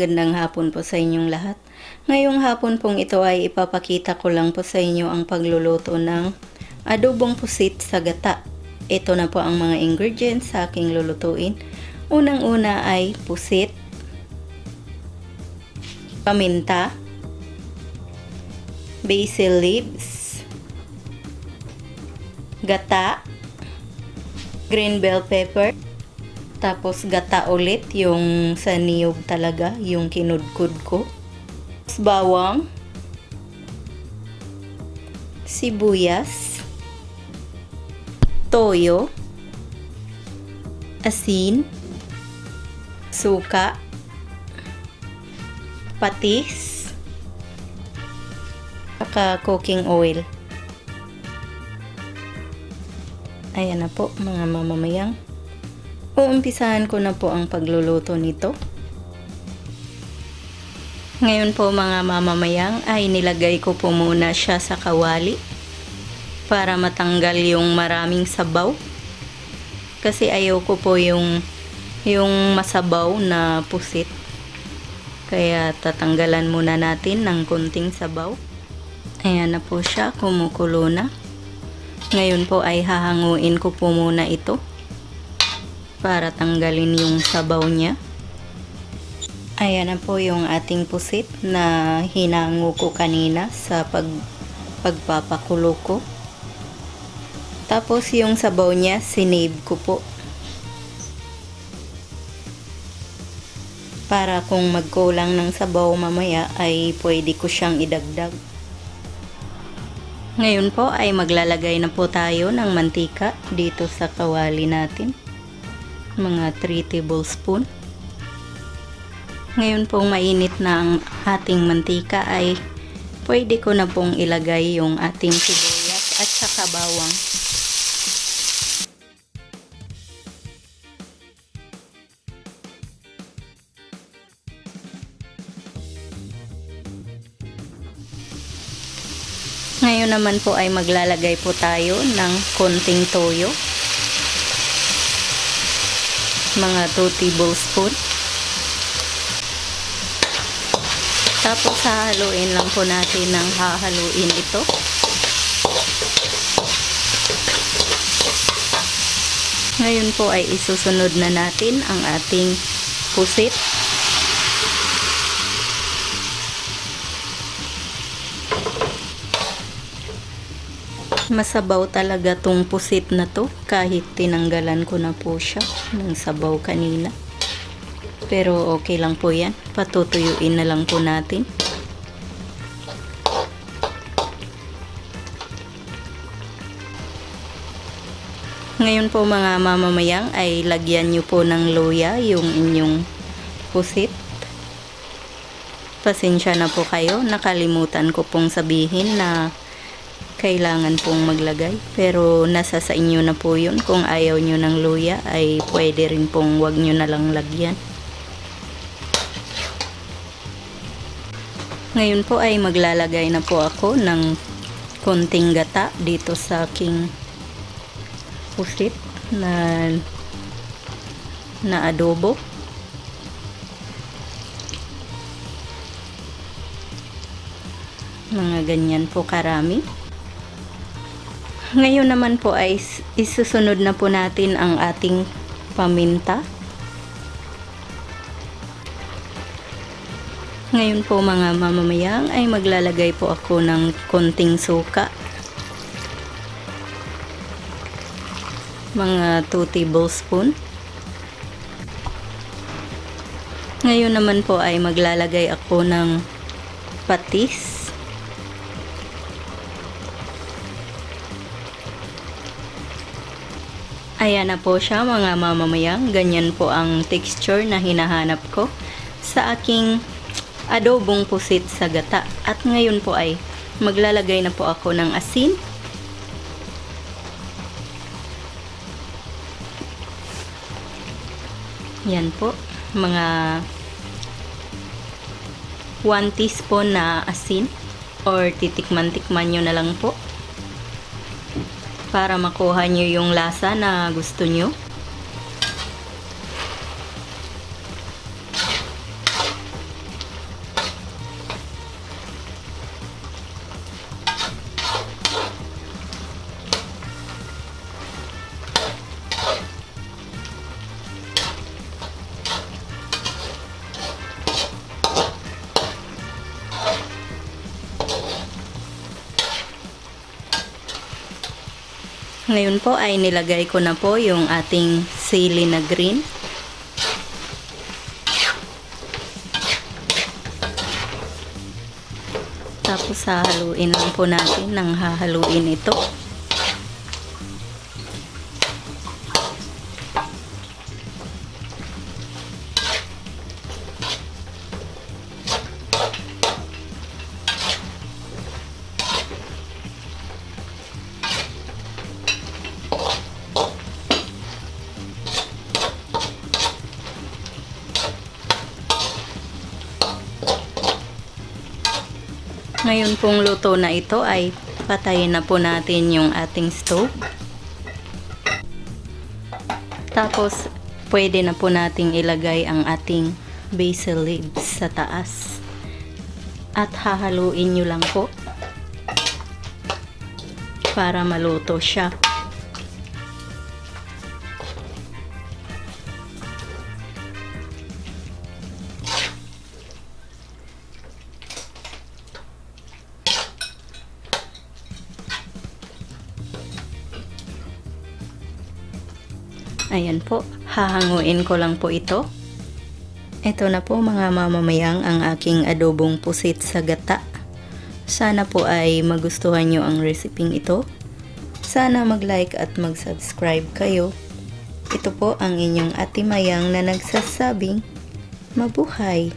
magandang hapon po sa inyong lahat. Ngayong hapon pong ito ay ipapakita ko lang po sa inyo ang pagluluto ng adobong pusit sa gata. Ito na po ang mga ingredients sa aking lulutuin. Unang-una ay pusit, paminta, basil leaves, gata, green bell pepper, tapos gata ulit, yung sa niyog talaga, yung kinudkud ko. Tapos Bawang. Sibuyas. Toyo. Asin. Suka. Patis. Saka cooking oil. Ayan na po mga mamamayang. Uumpisahan ko na po ang pagluluto nito. Ngayon po mga mamamayang ay nilagay ko po muna siya sa kawali para matanggal yung maraming sabaw. Kasi ayaw ko po yung yung masabaw na pusit. Kaya tatanggalan muna natin ng kunting sabaw. Ayan na po siya, kumukulo na. Ngayon po ay hahanguin ko po muna ito para tanggalin yung sabaw niya. Ayan na po yung ating pusit na hinango ko kanina sa pag, pagpapakulo ko. Tapos yung sabaw niya, sinave ko po. Para kung magkulang ng sabaw mamaya ay pwede ko siyang idagdag. Ngayon po ay maglalagay na po tayo ng mantika dito sa kawali natin mga 3 tablespoon. Ngayon pong mainit na ang ating mantika ay pwede ko na pong ilagay yung ating sibuyas at saka bawang. Ngayon naman po ay maglalagay po tayo ng konting toyo mga 2 tablespoon. Tapos hahaluin lang po natin ng hahaluin ito. Ngayon po ay isusunod na natin ang ating pusit. Masabaw talaga tong pusit na to kahit tinanggalan ko na po siya ng sabaw kanina. Pero okay lang po yan. Patutuyuin na lang po natin. Ngayon po mga mamamayang ay lagyan nyo po ng luya yung inyong pusit. Pasensya na po kayo. Nakalimutan ko pong sabihin na kailangan pong maglagay. Pero nasa sa inyo na po yun. Kung ayaw nyo ng luya ay pwede rin pong wag nyo na lang lagyan. Ngayon po ay maglalagay na po ako ng konting gata dito sa aking pusit na na adobo. Mga ganyan po karami. Ngayon naman po ay isusunod na po natin ang ating paminta. Ngayon po mga mamamayang ay maglalagay po ako ng konting suka. Mga 2 tablespoon. Ngayon naman po ay maglalagay ako ng patis. Ayan na po siya mga mamamayang. Ganyan po ang texture na hinahanap ko sa aking adobong pusit sa gata. At ngayon po ay maglalagay na po ako ng asin. Yan po. Mga 1 teaspoon na asin or titikman-tikman nyo na lang po para makuha nyo yung lasa na gusto nyo. Ngayon po ay nilagay ko na po yung ating sili na green. Tapos hahaluin lang po natin ng hahaluin ito. Ngayon pong luto na ito ay patayin na po natin yung ating stove. Tapos, pwede na po nating ilagay ang ating basil leaves sa taas. At hahaluin nyo lang po para maluto siya. Ayan po, hahanguin ko lang po ito. Ito na po mga mamamayang ang aking adobong pusit sa gata. Sana po ay magustuhan nyo ang reseping ito. Sana mag-like at mag-subscribe kayo. Ito po ang inyong atimayang na nagsasabing, mabuhay!